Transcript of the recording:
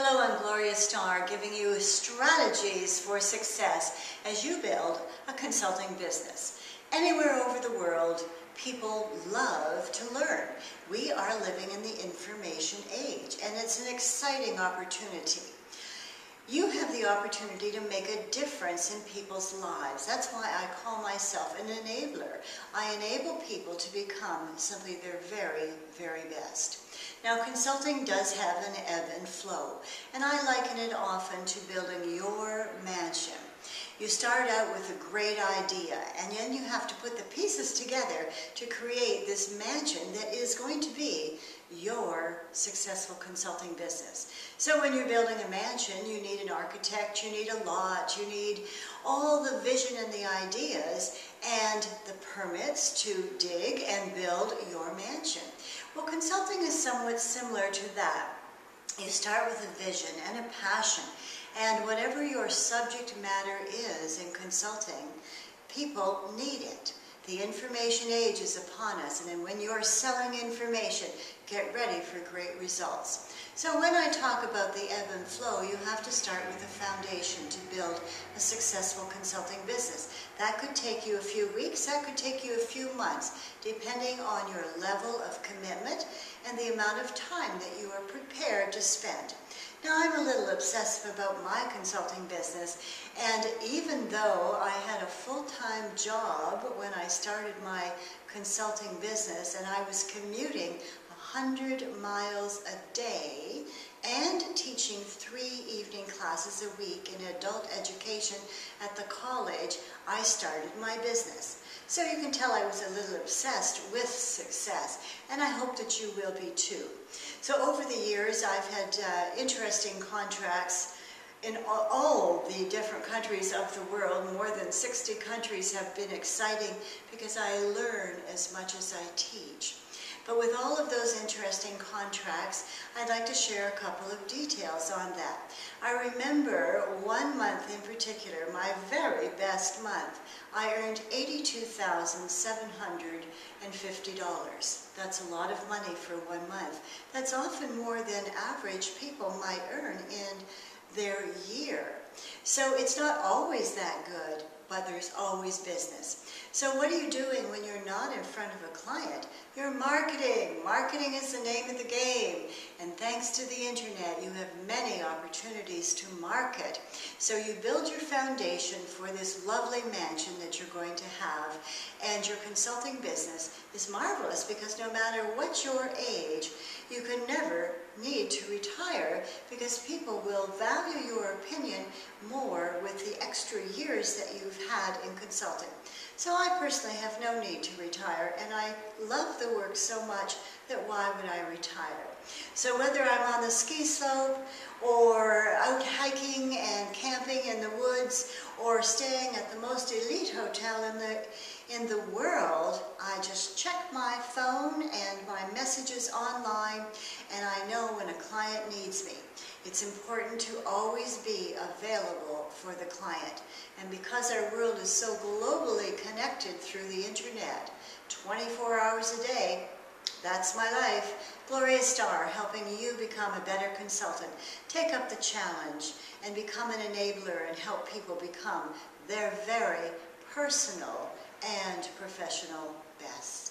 Hello, I'm Gloria Starr, giving you strategies for success as you build a consulting business. Anywhere over the world, people love to learn. We are living in the information age, and it's an exciting opportunity. You have the opportunity to make a difference in people's lives. That's why I call myself an enabler. I enable people to become simply their very, very best. Now, consulting does have an ebb and flow, and I liken it often to building your mansion. You start out with a great idea, and then you have to put the pieces together to create this mansion that is going to be your successful consulting business. So when you're building a mansion, you need an architect, you need a lot, you need all the vision and the ideas and the permits to dig and build your mansion. Well, consulting is somewhat similar to that. You start with a vision and a passion, and whatever your subject matter is in consulting, people need it. The information age is upon us, and when you're selling information, get ready for great results. So when I talk about the ebb and flow, you have to start with a foundation to build a successful consulting business. That could take you a few weeks, that could take you a few months, depending on your level of commitment and the amount of time that you are prepared to spend. Now, I'm a little obsessive about my consulting business, and even though I had a full-time job when I started my consulting business and I was commuting 100 miles teaching three evening classes a week in adult education at the college, I started my business. So you can tell I was a little obsessed with success, and I hope that you will be too. So over the years, I've had uh, interesting contracts in all the different countries of the world. More than 60 countries have been exciting because I learn as much as I teach. But with all of those interesting contracts, I'd like to share a couple of details on that. I remember one month in particular, my very best month, I earned $82,750. That's a lot of money for one month. That's often more than average people might earn in their year. So it's not always that good, but there's always business. So what are you doing when you're not in front of a client? You're marketing. Marketing is the name of the game. And thanks to the internet, you have many opportunities to market. So you build your foundation for this lovely mansion that you're going to have. And your consulting business is marvelous because no matter what your age, need to retire because people will value your opinion more with the extra years that you've had in consulting. So I personally have no need to retire and I love the work so much that why would I retire? So whether I'm on the ski slope or out hiking and camping in the woods or staying at the most elite hotel in the in the world, I just check my phone and my messages online and I know when a client needs me. It's important to always be available for the client. And because our world is so globally connected through the internet, 24 hours a day, that's my life. Gloria Starr, helping you become a better consultant. Take up the challenge and become an enabler and help people become their very personal and professional best.